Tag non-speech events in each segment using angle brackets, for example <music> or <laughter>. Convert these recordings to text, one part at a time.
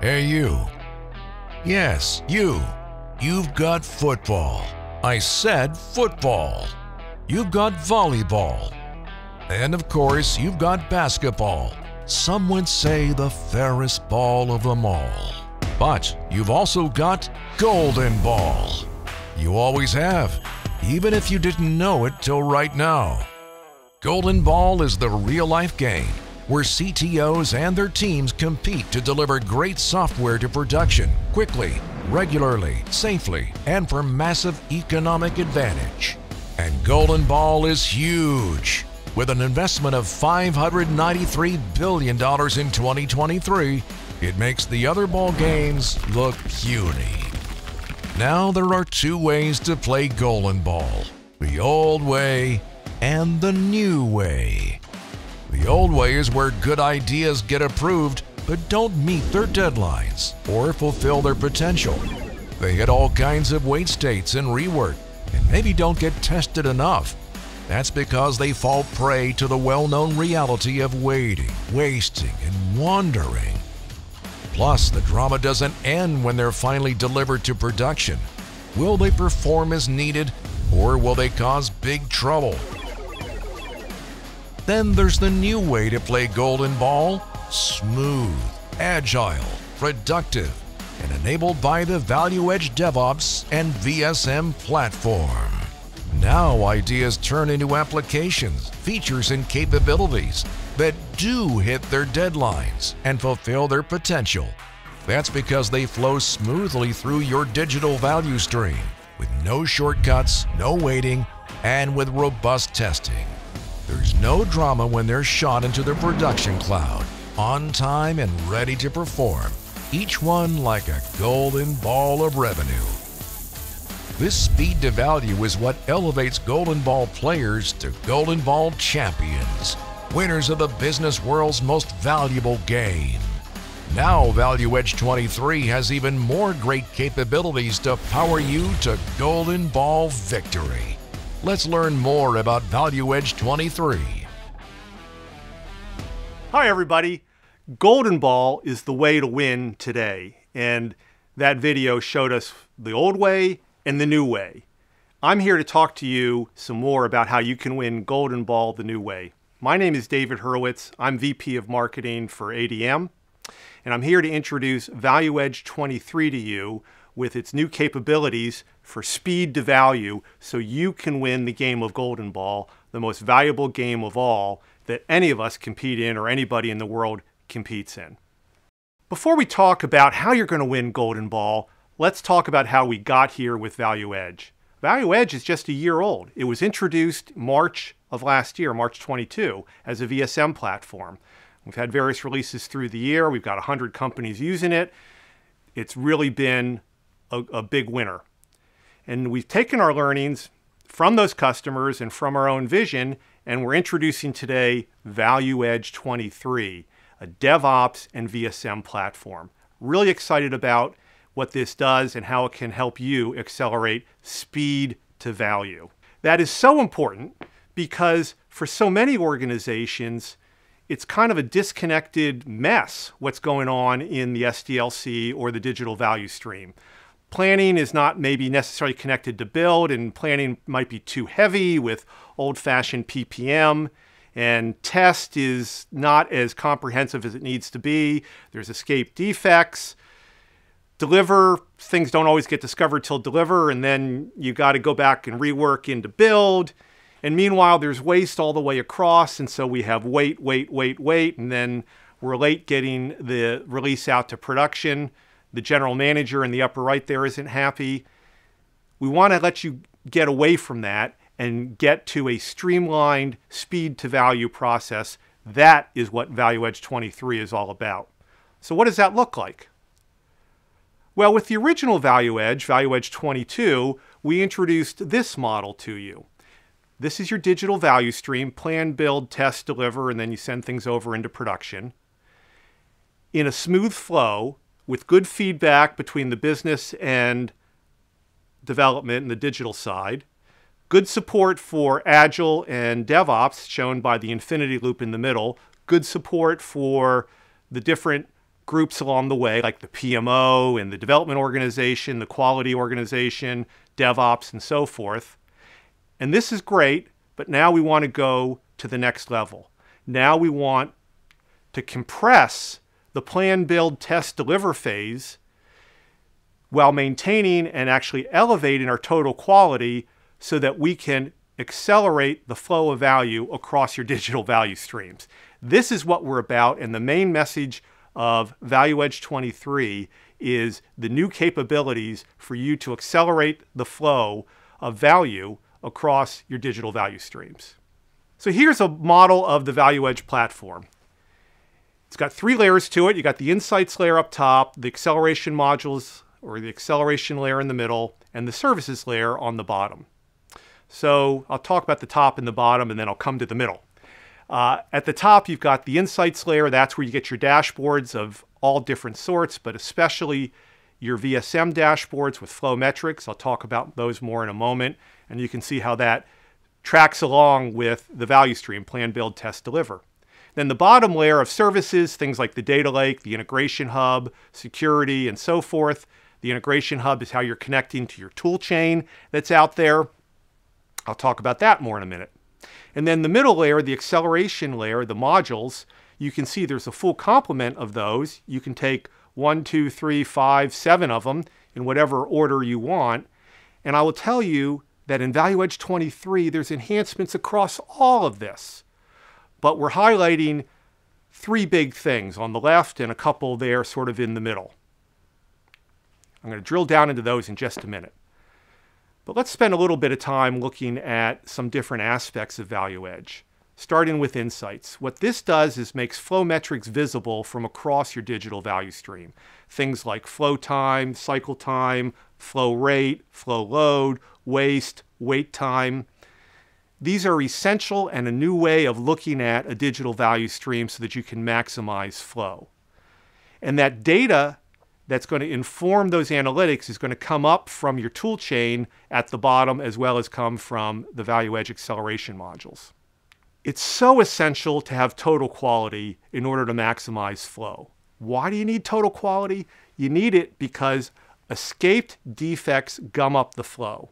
Hey, you. Yes, you. You've got football. I said football. You've got volleyball. And of course, you've got basketball. Some would say the fairest ball of them all. But you've also got golden ball. You always have, even if you didn't know it till right now. Golden Ball is the real life game where CTOs and their teams compete to deliver great software to production quickly, regularly, safely, and for massive economic advantage. And Golden Ball is huge. With an investment of $593 billion in 2023, it makes the other ball games look puny. Now there are two ways to play Golden Ball the old way and the new way. The old way is where good ideas get approved but don't meet their deadlines or fulfill their potential. They hit all kinds of wait states and rework and maybe don't get tested enough. That's because they fall prey to the well known reality of waiting, wasting, and wandering. Plus, the drama doesn't end when they're finally delivered to production. Will they perform as needed or will they cause big trouble? Then there's the new way to play Golden Ball smooth, agile, productive, and enabled by the ValueEdge DevOps and VSM platform. Now ideas turn into applications, features, and capabilities that do hit their deadlines and fulfill their potential. That's because they flow smoothly through your digital value stream with no shortcuts, no waiting, and with robust testing. There's no drama when they're shot into the production cloud, on time and ready to perform, each one like a golden ball of revenue. This speed to value is what elevates Golden Ball players to Golden Ball champions, winners of the business world's most valuable game. Now, ValueEdge 23 has even more great capabilities to power you to Golden Ball victory. Let's learn more about ValueEdge 23. Hi, everybody. Golden Ball is the way to win today. And that video showed us the old way and the new way. I'm here to talk to you some more about how you can win Golden Ball the new way. My name is David Hurwitz. I'm VP of Marketing for ADM. And I'm here to introduce ValueEdge 23 to you with its new capabilities for speed to value so you can win the game of Golden Ball, the most valuable game of all that any of us compete in or anybody in the world competes in. Before we talk about how you're going to win Golden Ball, let's talk about how we got here with ValueEdge. Value Edge is just a year old. It was introduced March of last year, March 22, as a VSM platform. We've had various releases through the year. We've got 100 companies using it. It's really been a, a big winner. And we've taken our learnings from those customers and from our own vision, and we're introducing today ValueEdge 23, a DevOps and VSM platform. Really excited about what this does and how it can help you accelerate speed to value. That is so important because for so many organizations, it's kind of a disconnected mess what's going on in the SDLC or the digital value stream. Planning is not maybe necessarily connected to build, and planning might be too heavy with old fashioned PPM. And test is not as comprehensive as it needs to be. There's escape defects deliver things don't always get discovered till deliver and then you got to go back and rework into build and meanwhile there's waste all the way across and so we have wait wait wait wait and then we're late getting the release out to production the general manager in the upper right there isn't happy. We want to let you get away from that and get to a streamlined speed to value process. That is what ValueEdge 23 is all about. So what does that look like? Well, with the original ValueEdge, Value Edge 22, we introduced this model to you. This is your digital value stream, plan, build, test, deliver, and then you send things over into production. In a smooth flow, with good feedback between the business and development and the digital side, good support for Agile and DevOps, shown by the infinity loop in the middle, good support for the different groups along the way, like the PMO and the development organization, the quality organization, DevOps, and so forth. And this is great, but now we want to go to the next level. Now we want to compress the plan, build, test, deliver phase while maintaining and actually elevating our total quality so that we can accelerate the flow of value across your digital value streams. This is what we're about, and the main message of ValueEdge 23 is the new capabilities for you to accelerate the flow of value across your digital value streams. So here's a model of the ValueEdge platform. It's got three layers to it. You got the insights layer up top, the acceleration modules or the acceleration layer in the middle, and the services layer on the bottom. So I'll talk about the top and the bottom, and then I'll come to the middle. Uh, at the top, you've got the insights layer. That's where you get your dashboards of all different sorts, but especially your VSM dashboards with flow metrics. I'll talk about those more in a moment. And you can see how that tracks along with the value stream, plan, build, test, deliver. Then the bottom layer of services, things like the data lake, the integration hub, security, and so forth. The integration hub is how you're connecting to your tool chain that's out there. I'll talk about that more in a minute. And then the middle layer, the acceleration layer, the modules, you can see there's a full complement of those. You can take one, two, three, five, seven of them in whatever order you want. And I will tell you that in ValueEdge 23, there's enhancements across all of this. But we're highlighting three big things on the left and a couple there sort of in the middle. I'm going to drill down into those in just a minute. But let's spend a little bit of time looking at some different aspects of ValueEdge, starting with insights. What this does is makes flow metrics visible from across your digital value stream. Things like flow time, cycle time, flow rate, flow load, waste, wait time. These are essential and a new way of looking at a digital value stream so that you can maximize flow. And that data that's going to inform those analytics is going to come up from your tool chain at the bottom as well as come from the ValueEdge acceleration modules. It's so essential to have total quality in order to maximize flow. Why do you need total quality? You need it because escaped defects gum up the flow.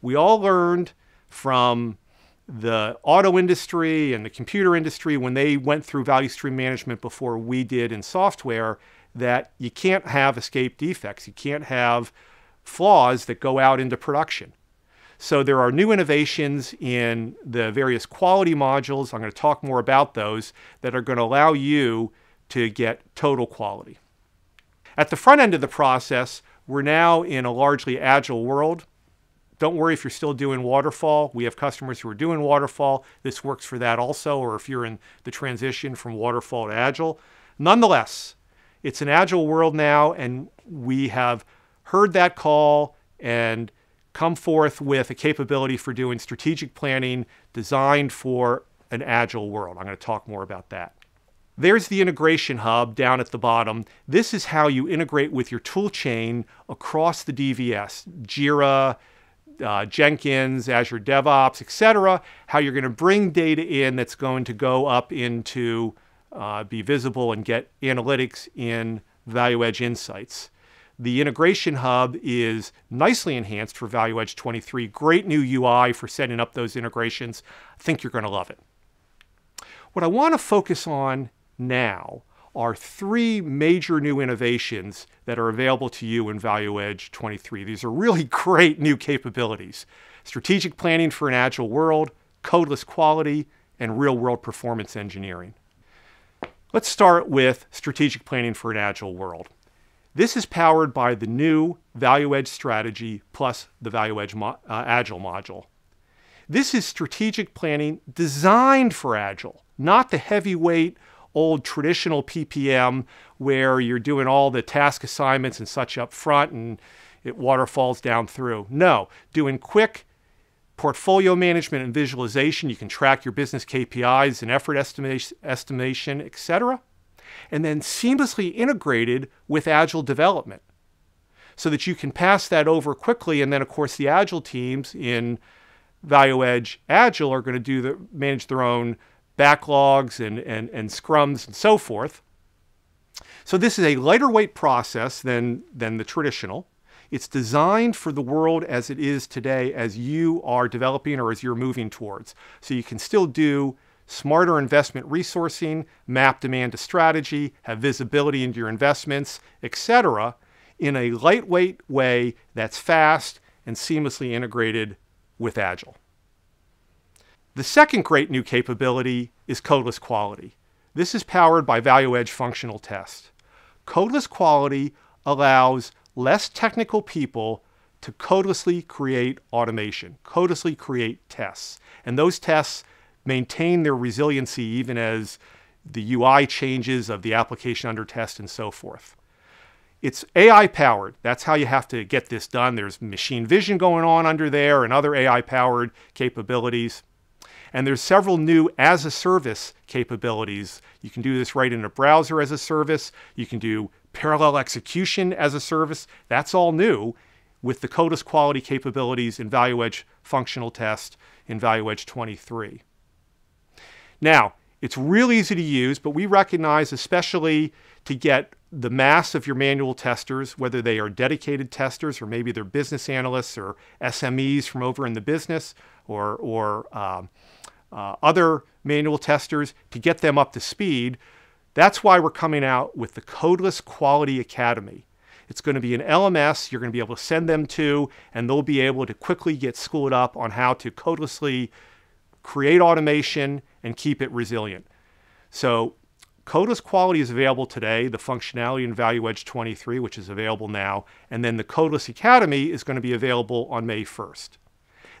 We all learned from the auto industry and the computer industry when they went through value stream management before we did in software that you can't have escape defects. You can't have flaws that go out into production. So there are new innovations in the various quality modules. I'm going to talk more about those that are going to allow you to get total quality. At the front end of the process, we're now in a largely agile world. Don't worry if you're still doing waterfall. We have customers who are doing waterfall. This works for that also, or if you're in the transition from waterfall to agile. Nonetheless, it's an agile world now, and we have heard that call and come forth with a capability for doing strategic planning designed for an agile world. I'm going to talk more about that. There's the integration hub down at the bottom. This is how you integrate with your tool chain across the DVS, Jira, uh, Jenkins, Azure DevOps, etc. How you're going to bring data in that's going to go up into uh, be visible and get analytics in ValueEdge Insights. The integration hub is nicely enhanced for ValueEdge 23. Great new UI for setting up those integrations. I think you're going to love it. What I want to focus on now are three major new innovations that are available to you in ValueEdge 23. These are really <laughs> great new capabilities. Strategic planning for an agile world, codeless quality, and real world performance engineering. Let's start with strategic planning for an agile world. This is powered by the new ValueEdge strategy plus the ValueEdge mo uh, Agile module. This is strategic planning designed for Agile, not the heavyweight old traditional PPM where you're doing all the task assignments and such up front and it waterfalls down through. No, doing quick portfolio management and visualization. You can track your business KPIs and effort estimation, estimation etc. And then seamlessly integrated with Agile development so that you can pass that over quickly. And then, of course, the Agile teams in ValueEdge Agile are going to do the, manage their own backlogs and, and, and scrums and so forth. So this is a lighter weight process than, than the traditional. It's designed for the world as it is today, as you are developing or as you're moving towards. So you can still do smarter investment resourcing, map demand to strategy, have visibility into your investments, etc., in a lightweight way that's fast and seamlessly integrated with Agile. The second great new capability is codeless quality. This is powered by ValueEdge functional test. Codeless quality allows less technical people to codelessly create automation, codelessly create tests. And those tests maintain their resiliency even as the UI changes of the application under test and so forth. It's AI powered. That's how you have to get this done. There's machine vision going on under there and other AI powered capabilities. And there's several new as a service capabilities. You can do this right in a browser as a service. You can do parallel execution as a service. That's all new with the codeless quality capabilities in ValueEdge functional test in ValueEdge 23. Now, it's real easy to use, but we recognize, especially to get the mass of your manual testers, whether they are dedicated testers or maybe they're business analysts or SMEs from over in the business or, or um, uh, other manual testers, to get them up to speed. That's why we're coming out with the Codeless Quality Academy. It's going to be an LMS you're going to be able to send them to, and they'll be able to quickly get schooled up on how to codelessly create automation and keep it resilient. So Codeless Quality is available today, the functionality in ValueEdge 23, which is available now, and then the Codeless Academy is going to be available on May 1st.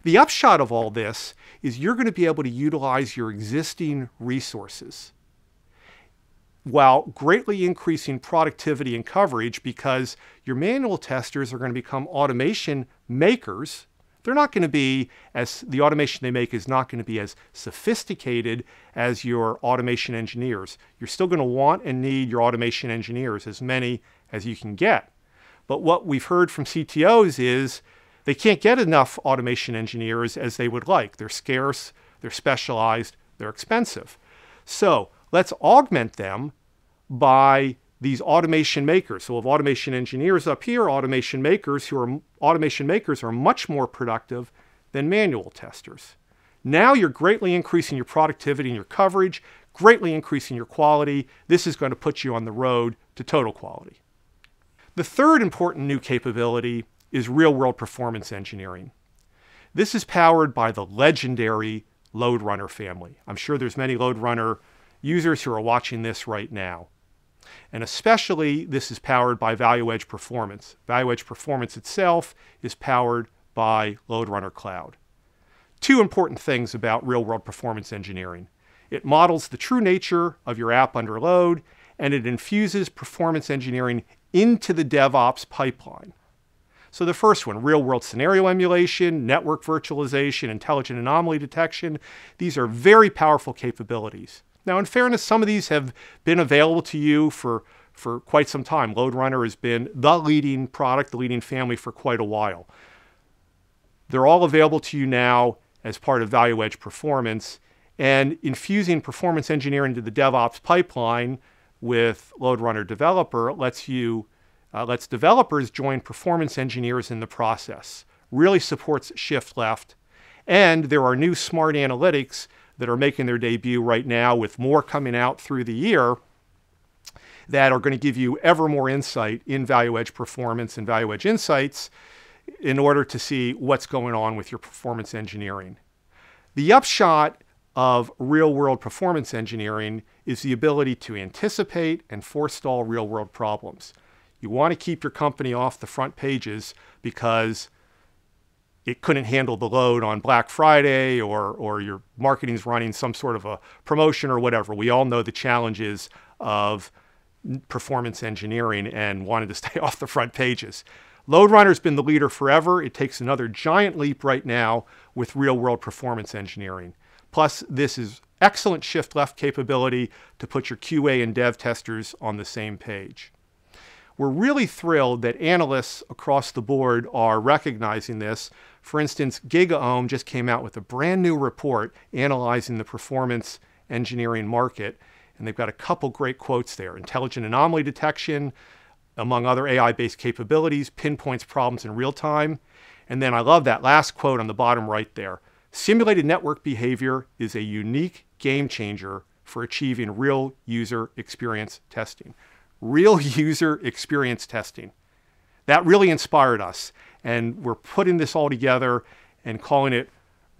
The upshot of all this is you're going to be able to utilize your existing resources while greatly increasing productivity and coverage because your manual testers are going to become automation makers they're not going to be as the automation they make is not going to be as sophisticated as your automation engineers. You're still going to want and need your automation engineers, as many as you can get. But what we've heard from CTOs is they can't get enough automation engineers as they would like. They're scarce, they're specialized, they're expensive. So let's augment them by these automation makers. So have automation engineers up here, automation makers who are automation makers are much more productive than manual testers. Now you're greatly increasing your productivity and your coverage, greatly increasing your quality. This is going to put you on the road to total quality. The third important new capability is real world performance engineering. This is powered by the legendary LoadRunner family. I'm sure there's many LoadRunner users who are watching this right now. And especially, this is powered by ValueEdge Performance. ValueEdge Performance itself is powered by LoadRunner Cloud. Two important things about real world performance engineering it models the true nature of your app under load, and it infuses performance engineering into the DevOps pipeline. So, the first one real world scenario emulation, network virtualization, intelligent anomaly detection these are very powerful capabilities. Now, in fairness, some of these have been available to you for, for quite some time. LoadRunner has been the leading product, the leading family for quite a while. They're all available to you now as part of ValueEdge Performance. And infusing performance engineering into the DevOps pipeline with LoadRunner Developer lets you uh, lets developers join performance engineers in the process. Really supports shift left. And there are new smart analytics that are making their debut right now, with more coming out through the year that are going to give you ever more insight in ValueEdge performance and ValueEdge insights in order to see what's going on with your performance engineering. The upshot of real world performance engineering is the ability to anticipate and forestall real world problems. You want to keep your company off the front pages because it couldn't handle the load on Black Friday or, or your marketing's running some sort of a promotion or whatever. We all know the challenges of performance engineering and wanted to <laughs> stay off the front pages. LoadRunner's been the leader forever. It takes another giant leap right now with real world performance engineering. Plus, this is excellent shift left capability to put your QA and dev testers on the same page. We're really thrilled that analysts across the board are recognizing this. For instance, GigaOm just came out with a brand new report analyzing the performance engineering market. And they've got a couple great quotes there intelligent anomaly detection, among other AI based capabilities, pinpoints problems in real time. And then I love that last quote on the bottom right there. Simulated network behavior is a unique game changer for achieving real user experience testing. Real <laughs> user experience testing. That really inspired us. And we're putting this all together and calling it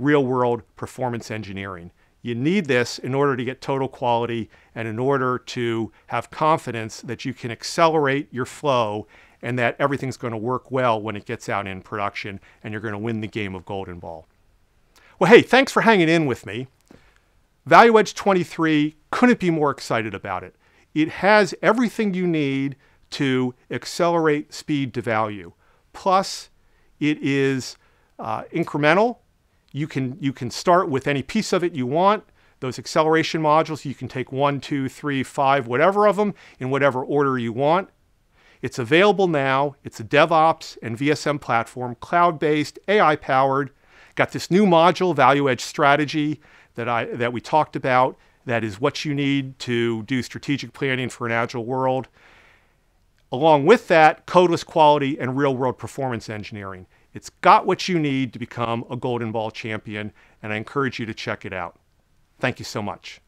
real world performance engineering. You need this in order to get total quality and in order to have confidence that you can accelerate your flow and that everything's going to work well when it gets out in production and you're going to win the game of Golden Ball. Well, hey, thanks for hanging in with me. ValueEdge 23 couldn't be more excited about it. It has everything you need to accelerate speed to value. Plus, it is uh, incremental you can, you can start with any piece of it you want. Those acceleration modules, you can take one, two, three, five, whatever of them in whatever order you want. It's available now. It's a DevOps and VSM platform, cloud-based, AI-powered. Got this new module, ValueEdge Strategy, that, I, that we talked about. That is what you need to do strategic planning for an agile world. Along with that, codeless quality and real-world performance engineering. It's got what you need to become a Golden Ball champion, and I encourage you to check it out. Thank you so much.